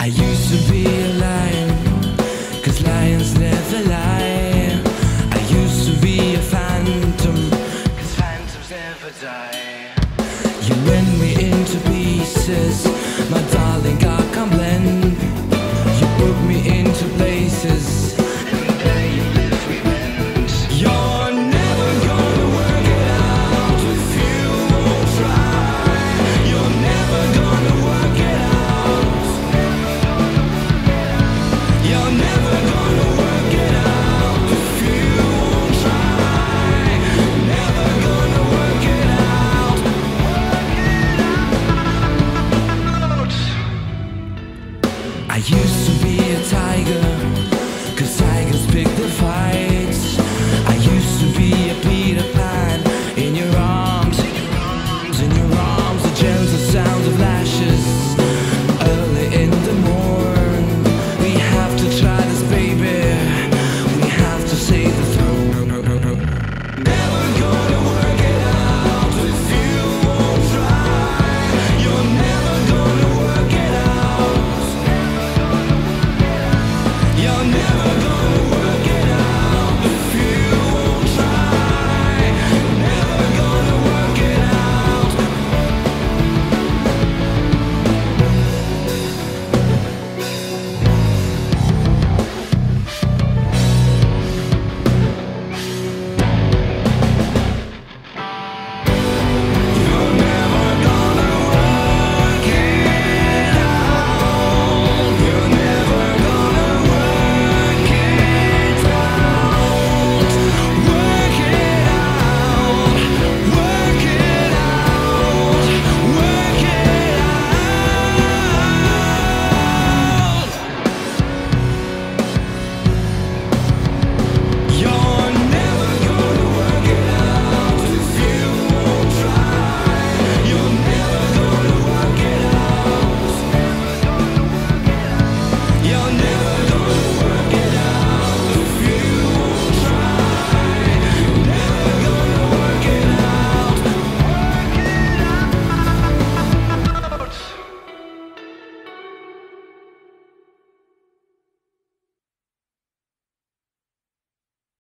I used to be a lion, cause lions never lie. I used to be a phantom, cause phantoms never die. You rend me into pieces, my darling, I come I used to be a tiger, cause tigers pick the fights. I used to be a Peter Pan in your in your arms.